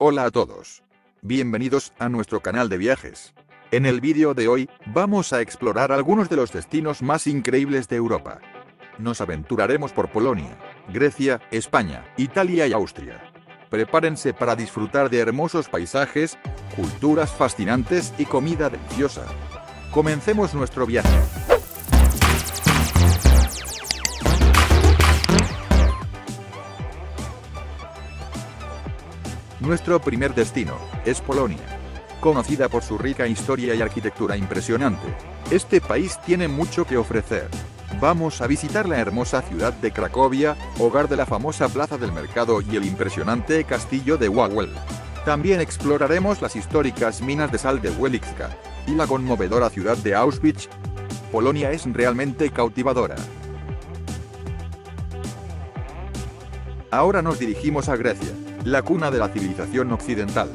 Hola a todos. Bienvenidos a nuestro canal de viajes. En el vídeo de hoy, vamos a explorar algunos de los destinos más increíbles de Europa. Nos aventuraremos por Polonia, Grecia, España, Italia y Austria. Prepárense para disfrutar de hermosos paisajes, culturas fascinantes y comida deliciosa. Comencemos nuestro viaje. Nuestro primer destino es Polonia. Conocida por su rica historia y arquitectura impresionante, este país tiene mucho que ofrecer. Vamos a visitar la hermosa ciudad de Cracovia, hogar de la famosa Plaza del Mercado y el impresionante castillo de Wawel. También exploraremos las históricas minas de sal de Welicka y la conmovedora ciudad de Auschwitz. Polonia es realmente cautivadora. Ahora nos dirigimos a Grecia la cuna de la civilización occidental.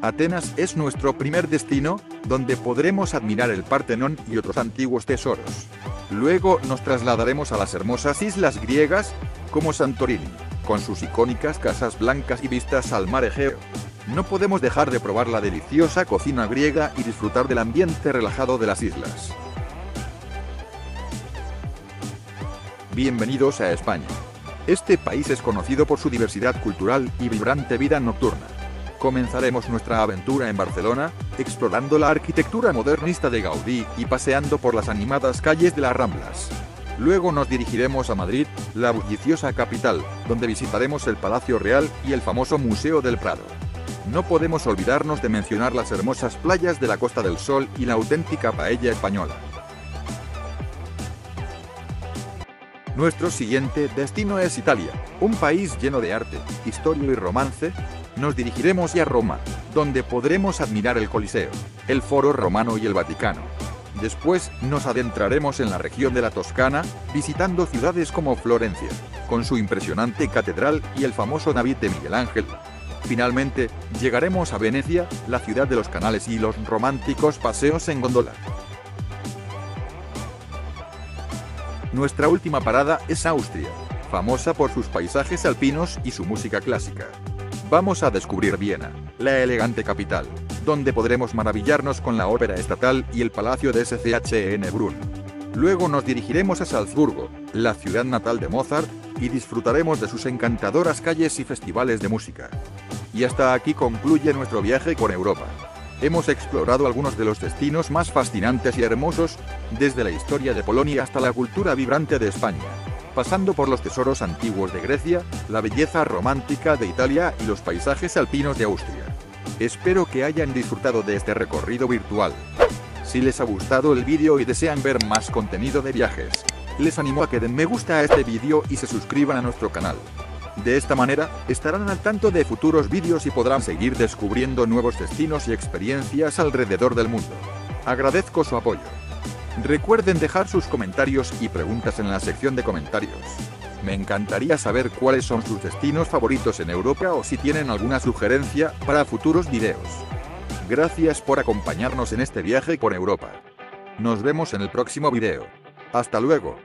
Atenas es nuestro primer destino, donde podremos admirar el Partenón y otros antiguos tesoros. Luego nos trasladaremos a las hermosas islas griegas, como Santorini, con sus icónicas casas blancas y vistas al mar Egeo. No podemos dejar de probar la deliciosa cocina griega y disfrutar del ambiente relajado de las islas. Bienvenidos a España. Este país es conocido por su diversidad cultural y vibrante vida nocturna. Comenzaremos nuestra aventura en Barcelona, explorando la arquitectura modernista de Gaudí y paseando por las animadas calles de las Ramblas. Luego nos dirigiremos a Madrid, la bulliciosa capital, donde visitaremos el Palacio Real y el famoso Museo del Prado. No podemos olvidarnos de mencionar las hermosas playas de la Costa del Sol y la auténtica paella española. Nuestro siguiente destino es Italia, un país lleno de arte, historia y romance. Nos dirigiremos a Roma, donde podremos admirar el Coliseo, el Foro Romano y el Vaticano. Después nos adentraremos en la región de la Toscana, visitando ciudades como Florencia, con su impresionante catedral y el famoso David de Miguel Ángel. Finalmente, llegaremos a Venecia, la ciudad de los canales y los románticos paseos en gondola. Nuestra última parada es Austria, famosa por sus paisajes alpinos y su música clásica. Vamos a descubrir Viena, la elegante capital, donde podremos maravillarnos con la ópera estatal y el palacio de SCHN Brunn. Luego nos dirigiremos a Salzburgo, la ciudad natal de Mozart, y disfrutaremos de sus encantadoras calles y festivales de música. Y hasta aquí concluye nuestro viaje por Europa. Hemos explorado algunos de los destinos más fascinantes y hermosos, desde la historia de Polonia hasta la cultura vibrante de España, pasando por los tesoros antiguos de Grecia, la belleza romántica de Italia y los paisajes alpinos de Austria. Espero que hayan disfrutado de este recorrido virtual. Si les ha gustado el vídeo y desean ver más contenido de viajes, les animo a que den me gusta a este vídeo y se suscriban a nuestro canal. De esta manera, estarán al tanto de futuros vídeos y podrán seguir descubriendo nuevos destinos y experiencias alrededor del mundo. Agradezco su apoyo. Recuerden dejar sus comentarios y preguntas en la sección de comentarios. Me encantaría saber cuáles son sus destinos favoritos en Europa o si tienen alguna sugerencia para futuros videos. Gracias por acompañarnos en este viaje por Europa. Nos vemos en el próximo video. Hasta luego.